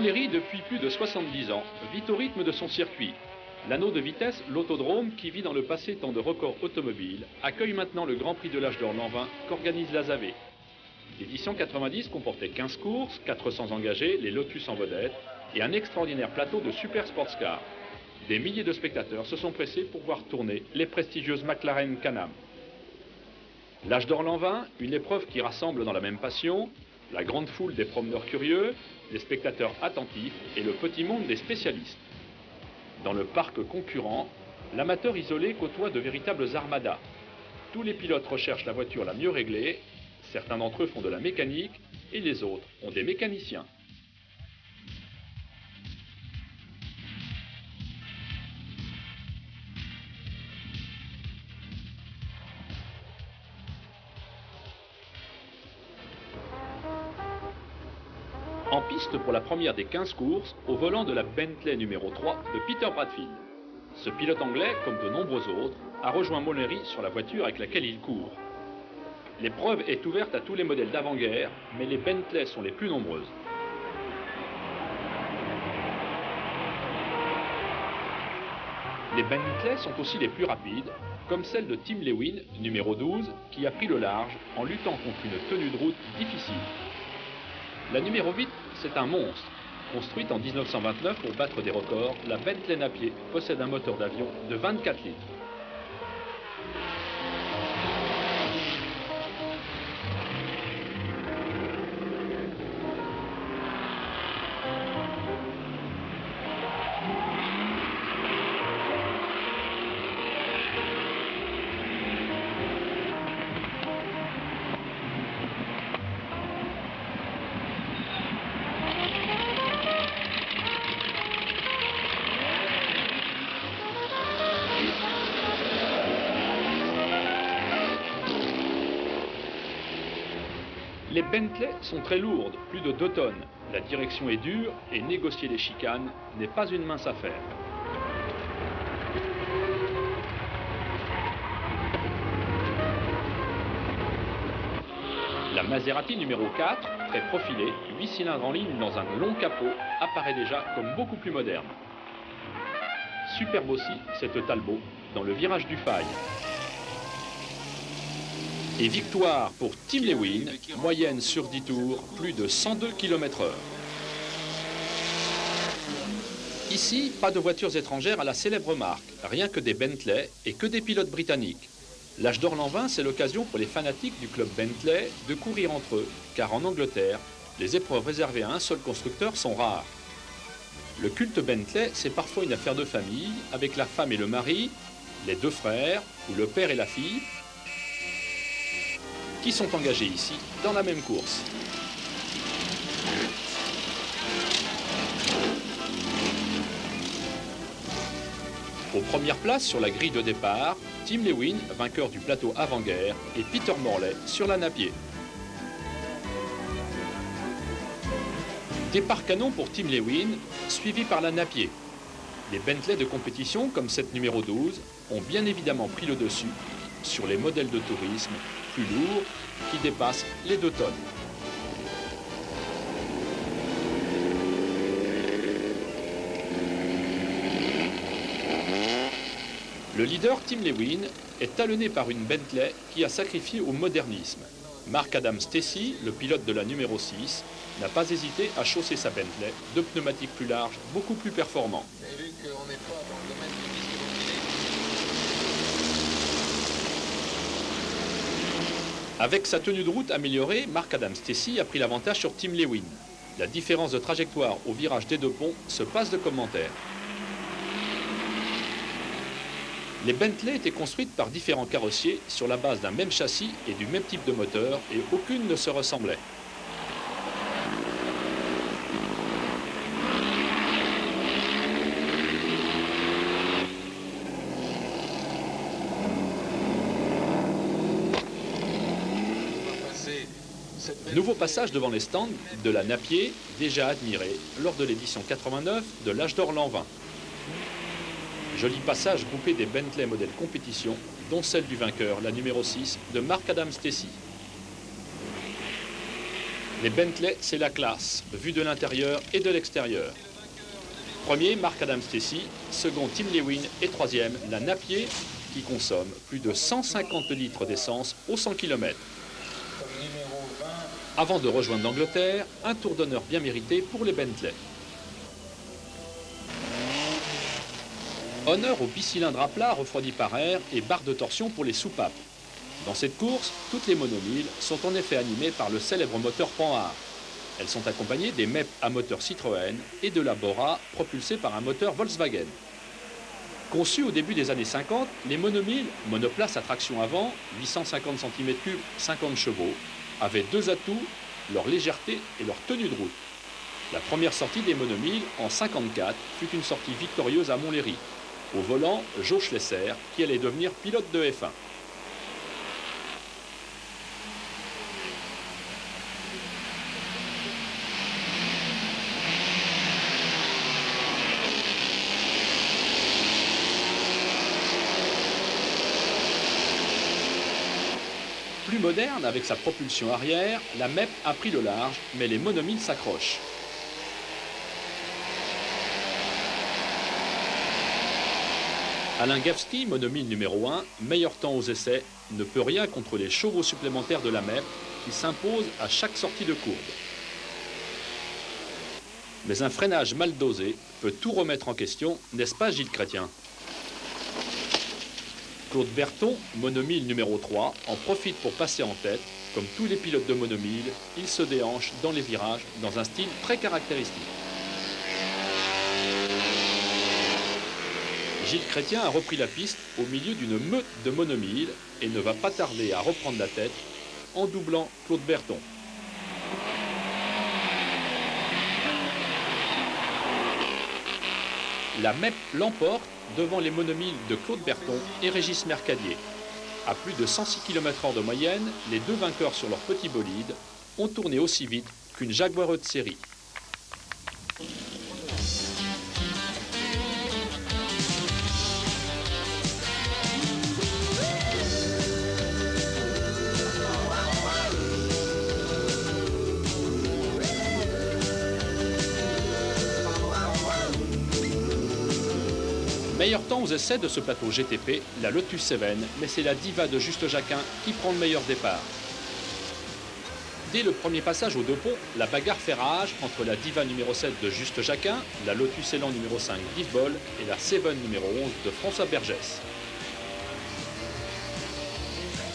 Montlhéry, depuis plus de 70 ans, vit au rythme de son circuit. L'anneau de vitesse, l'autodrome, qui vit dans le passé tant de records automobiles, accueille maintenant le Grand Prix de l'âge d'or Lanvin qu'organise la ZAV. L'édition 90 comportait 15 courses, 400 engagés, les Lotus en vedette et un extraordinaire plateau de super sports cars. Des milliers de spectateurs se sont pressés pour voir tourner les prestigieuses McLaren Can-Am. L'âge d'or Lanvin, une épreuve qui rassemble dans la même passion la grande foule des promeneurs curieux, les spectateurs attentifs et le petit monde des spécialistes. Dans le parc concurrent, l'amateur isolé côtoie de véritables armadas. Tous les pilotes recherchent la voiture la mieux réglée, certains d'entre eux font de la mécanique et les autres ont des mécaniciens. Pour la première des 15 courses, au volant de la Bentley numéro 3 de Peter Bradfield. Ce pilote anglais, comme de nombreux autres, a rejoint Monnery sur la voiture avec laquelle il court. L'épreuve est ouverte à tous les modèles d'avant-guerre, mais les Bentley sont les plus nombreuses. Les Bentley sont aussi les plus rapides, comme celle de Tim Lewin, numéro 12, qui a pris le large en luttant contre une tenue de route difficile. La numéro 8, c'est un monstre. Construite en 1929 pour battre des records, la Bentley Napier possède un moteur d'avion de 24 litres. Bentley sont très lourdes, plus de 2 tonnes. La direction est dure et négocier les chicanes n'est pas une mince affaire. La Maserati numéro 4, très profilée, 8 cylindres en ligne dans un long capot, apparaît déjà comme beaucoup plus moderne. Superbe aussi cette Talbot dans le virage du Faille. Et victoire pour Tim Lewin, moyenne sur 10 tours, plus de 102 km/h. Ici, pas de voitures étrangères à la célèbre marque, rien que des Bentley et que des pilotes britanniques. L'âge d'or Lanvin, c'est l'occasion pour les fanatiques du club Bentley de courir entre eux, car en Angleterre, les épreuves réservées à un seul constructeur sont rares. Le culte Bentley, c'est parfois une affaire de famille, avec la femme et le mari, les deux frères, ou le père et la fille, qui sont engagés ici dans la même course. Aux premières places sur la grille de départ, Tim Lewin, vainqueur du plateau avant-guerre, et Peter Morley sur la Napier. Départ canon pour Tim Lewin, suivi par la Napier. Les Bentley de compétition, comme cette numéro 12, ont bien évidemment pris le dessus sur les modèles de tourisme plus lourds qui dépassent les 2 tonnes. Le leader Tim Lewin est talonné par une Bentley qui a sacrifié au modernisme. Mark Adam Stacy, le pilote de la numéro 6, n'a pas hésité à chausser sa Bentley de pneumatiques plus larges, beaucoup plus performants. Avec sa tenue de route améliorée, Mark Adam Stacy a pris l'avantage sur Tim Lewin. La différence de trajectoire au virage des deux ponts se passe de commentaires. Les Bentley étaient construites par différents carrossiers sur la base d'un même châssis et du même type de moteur et aucune ne se ressemblait. Nouveau passage devant les stands de la Napier, déjà admiré lors de l'édition 89 de l'âge d'or Lanvin. Joli passage groupé des Bentley modèle compétition, dont celle du vainqueur, la numéro 6, de Mark Adam Stacy. Les Bentley, c'est la classe, vue de l'intérieur et de l'extérieur. Premier, Mark Adam Stacy, second, Tim Lewin et troisième, la Napier, qui consomme plus de 150 litres d'essence au 100 km. Avant de rejoindre l'Angleterre, un tour d'honneur bien mérité pour les Bentley. Honneur au bicylindre à plat refroidi par air et barre de torsion pour les soupapes. Dans cette course, toutes les monomiles sont en effet animées par le célèbre moteur Panhard. Elles sont accompagnées des MEP à moteur Citroën et de la Bora propulsée par un moteur Volkswagen. Conçues au début des années 50, les monomiles, monoplace à traction avant, 850 cm3, 50 chevaux, avaient deux atouts, leur légèreté et leur tenue de route. La première sortie des monomiles, en 54, fut une sortie victorieuse à Montlhéry. Au volant, Joe Schlesser, qui allait devenir pilote de F1. Plus moderne, avec sa propulsion arrière, la MEP a pris le large, mais les monomiles s'accrochent. Alain Gavsky, monomile numéro 1, meilleur temps aux essais, ne peut rien contre les chevaux supplémentaires de la MEP qui s'imposent à chaque sortie de courbe. Mais un freinage mal dosé peut tout remettre en question, n'est-ce pas Gilles Chrétien? Claude Berton, monomile numéro 3, en profite pour passer en tête. Comme tous les pilotes de monomile, il se déhanche dans les virages dans un style très caractéristique. Gilles Chrétien a repris la piste au milieu d'une meute de monomile et ne va pas tarder à reprendre la tête en doublant Claude Berton. La MEP l'emporte devant les monomiles de Claude Berton et Régis Mercadier. À plus de 106 km/h de moyenne, les deux vainqueurs sur leur petit bolide ont tourné aussi vite qu'une Jaguar de série. Meilleur temps aux essais de ce plateau GTP, la Lotus Seven, mais c'est la diva de Juste Jacquin qui prend le meilleur départ. Dès le premier passage aux deux ponts, la bagarre fait rage entre la diva numéro 7 de Juste Jacquin, la Lotus Elan numéro 5 d'Yves Boll et la Seven numéro 11 de François Bergès.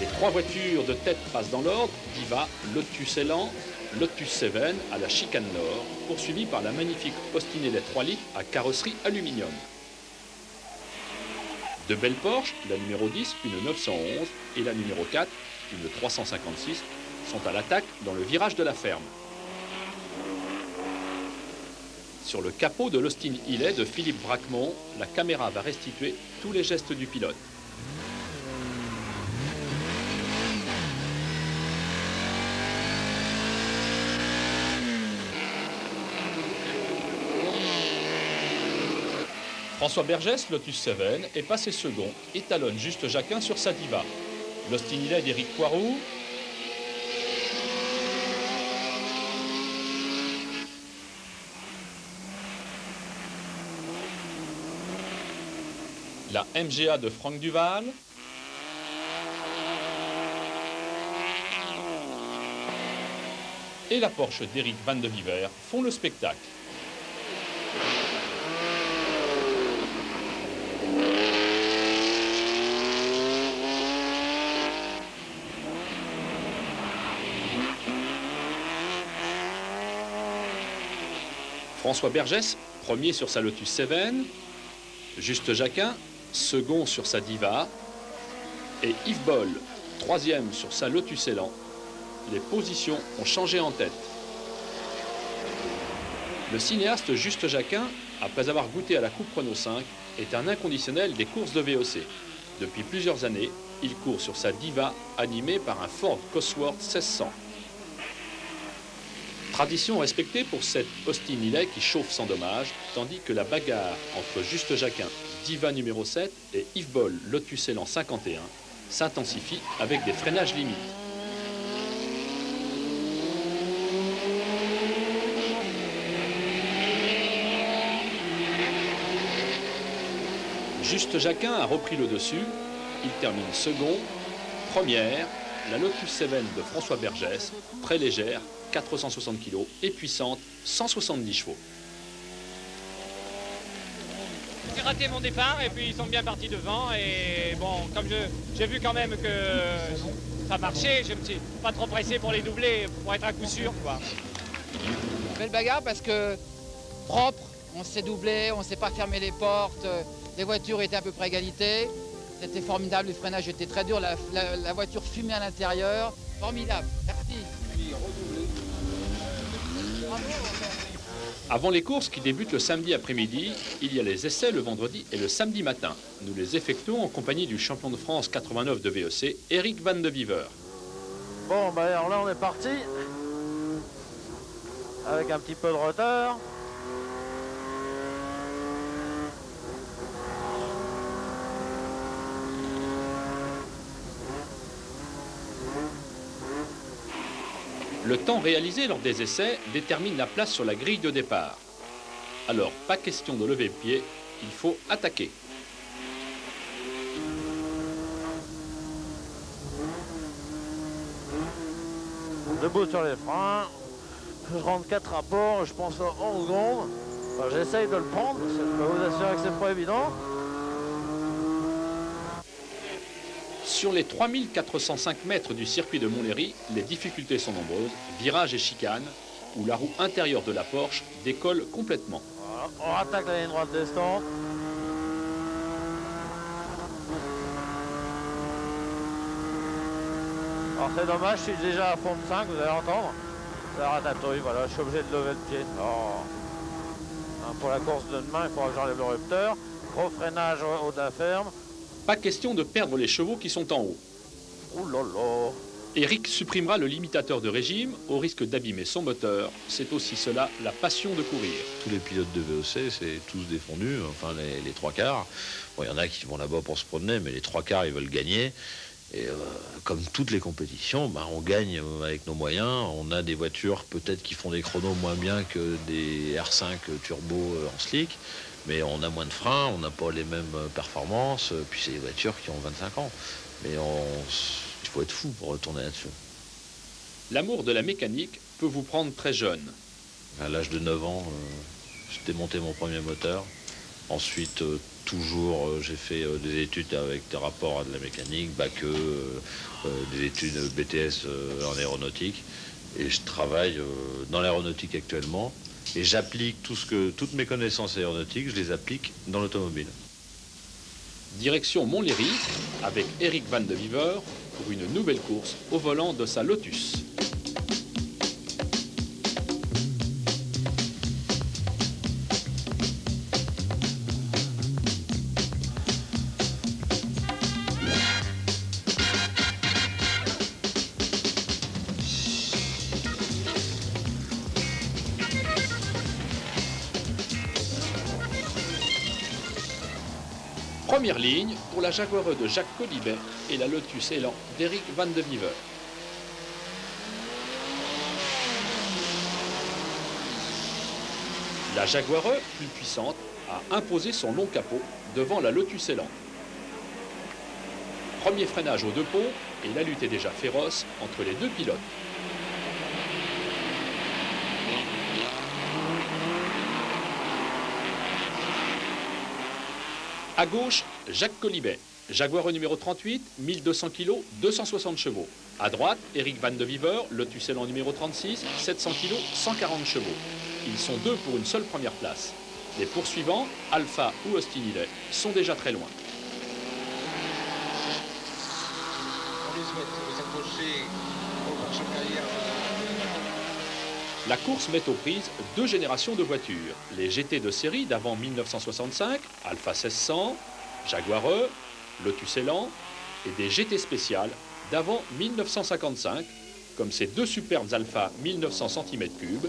Les trois voitures de tête passent dans l'ordre, Diva, Lotus Elan, Lotus Seven à la chicane nord, poursuivi par la magnifique Austin 3 litres à carrosserie aluminium. De belles Porsche, la numéro 10, une 911 et la numéro 4, une 356, sont à l'attaque dans le virage de la ferme. Sur le capot de l'Austin Hillet de Philippe Braquemont, la caméra va restituer tous les gestes du pilote. François Bergès, Lotus 7, est passé second et talonne juste Jacquin sur sa diva. L'Austin Hillet d'Éric Poirot. La MGA de Franck Duval. Et la Porsche d'Éric Van de Viver font le spectacle. François Bergès, premier sur sa Lotus Seven, Juste Jacquin, second sur sa Diva, et Yves Boll, troisième sur sa Lotus Elan. Les positions ont changé en tête. Le cinéaste Juste Jacquin, après avoir goûté à la Coupe Renault 5, est un inconditionnel des courses de VOC. Depuis plusieurs années, il court sur sa Diva animée par un Ford Cosworth 1600. Tradition respectée pour cet Austin Hilet qui chauffe sans dommage, tandis que la bagarre entre Juste Jacquin, Diva numéro 7 et Yves Boll, Lotus Elan 51, s'intensifie avec des freinages limites. Juste Jacquin a repris le dessus, il termine second, première, la Lotus 7 de François Bergès, très légère, 460 kg, et puissante, 170 chevaux. J'ai raté mon départ et puis ils sont bien partis devant et bon, comme j'ai vu quand même que ça marchait, je me suis pas trop pressé pour les doubler, pour être à coup sûr. Quoi. Belle bagarre parce que propre, on s'est doublé, on ne s'est pas fermé les portes, les voitures étaient à peu près égalité. C'était formidable, le freinage était très dur, la, voiture fumait à l'intérieur. Formidable, Avant les courses qui débutent le samedi après-midi, il y a les essais le vendredi et le samedi matin. Nous les effectuons en compagnie du champion de France 89 de VEC, Eric Van de Beaver. Bon, bah alors là on est parti. Avec un petit peu de retard. Le temps réalisé lors des essais détermine la place sur la grille de départ. Alors, pas question de lever le pied, il faut attaquer. Debout sur les freins, je rentre 4 rapports, je pense en 11 secondes. J'essaye de le prendre, je peux vous assurer que c'est pas évident. Sur les 3405 mètres du circuit de Montlhéry, les difficultés sont nombreuses, virages et chicanes, où la roue intérieure de la Porsche décolle complètement. on attaque la ligne droite descente. Alors c'est dommage, je suis déjà à fond de 5, vous allez entendre. La ratatouille, voilà, je suis obligé de lever le pied. Hein, pour la course de demain, il faudra que j'enlève le rupteur. Gros freinage au, au ferme. Pas question de perdre les chevaux qui sont en haut. Ouh là là Eric supprimera le limitateur de régime au risque d'abîmer son moteur. C'est aussi cela la passion de courir. Tous les pilotes de VOC, c'est tous défendus, enfin les, trois quarts. il y en a qui vont là-bas pour se promener, mais les trois quarts, ils veulent gagner. Et euh, comme toutes les compétitions, ben, on gagne avec nos moyens. On a des voitures peut-être qui font des chronos moins bien que des R5 turbo euh, en slick mais on a moins de freins, on n'a pas les mêmes euh, performances, euh, puis c'est des voitures qui ont 25 ans. Mais il faut être fou pour retourner là-dessus. L'amour de la mécanique peut vous prendre très jeune. À l'âge de 9 ans, euh, j'ai démonté mon premier moteur. Ensuite, toujours, j'ai fait des études avec des rapports à de la mécanique, bac e, des études BTS en aéronautique. Et je travaille dans l'aéronautique actuellement. Et j'applique tout ce que, toutes mes connaissances aéronautiques, je les applique dans l'automobile. Direction Montlhéry avec Eric Van de Viver pour une nouvelle course au volant de sa Lotus. Première ligne pour la Jaguar de Jacques Colibet et la Lotus Elan d'Eric Van de Viver. La Jaguar plus puissante, a imposé son long capot devant la Lotus Elan. Premier freinage aux deux ponts et la lutte est déjà féroce entre les deux pilotes. À gauche, Jacques Colibet, Jaguar numéro 38, 1200 kg, 260 chevaux. À droite, Eric Van de Viver, Lotus Elan numéro 36, 700 kg, 140 chevaux. Ils sont deux pour une seule première place. Les poursuivants, Alpha ou Austin sont déjà très loin. La course met aux prises deux générations de voitures. Les GT de série d'avant 1965, Alpha 1600, Jaguar E, Lotus Elan, et des GT spéciales d'avant 1955, comme ces deux superbes Alpha 1900 cm3,